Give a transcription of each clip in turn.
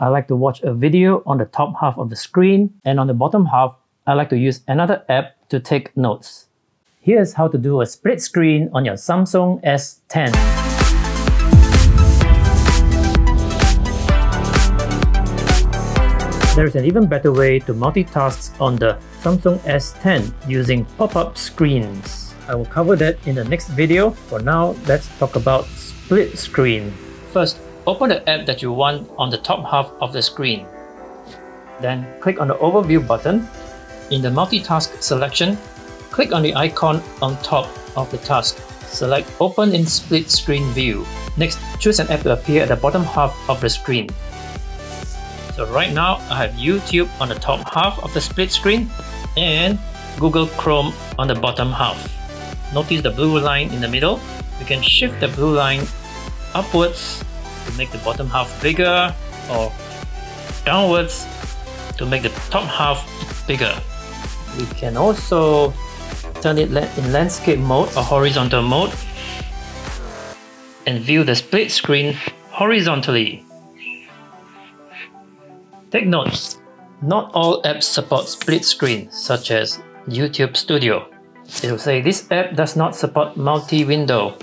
I like to watch a video on the top half of the screen and on the bottom half, I like to use another app to take notes. Here's how to do a split screen on your Samsung S10. There is an even better way to multitask on the Samsung S10 using pop-up screens. I will cover that in the next video. For now, let's talk about split screen. First, open the app that you want on the top half of the screen. Then click on the overview button. In the multitask selection, click on the icon on top of the task. Select open in split screen view. Next, choose an app to appear at the bottom half of the screen. So right now, I have YouTube on the top half of the split screen and Google Chrome on the bottom half. Notice the blue line in the middle. We can shift the blue line upwards make the bottom half bigger or downwards to make the top half bigger. We can also turn it in landscape mode or horizontal mode and view the split screen horizontally. Take note, not all apps support split screen such as YouTube Studio. It will say this app does not support multi-window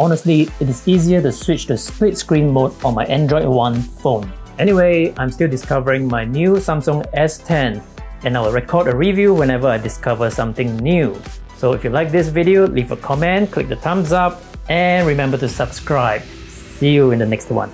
Honestly, it is easier to switch to split screen mode on my Android One phone. Anyway, I'm still discovering my new Samsung S10 and I will record a review whenever I discover something new. So if you like this video, leave a comment, click the thumbs up, and remember to subscribe. See you in the next one.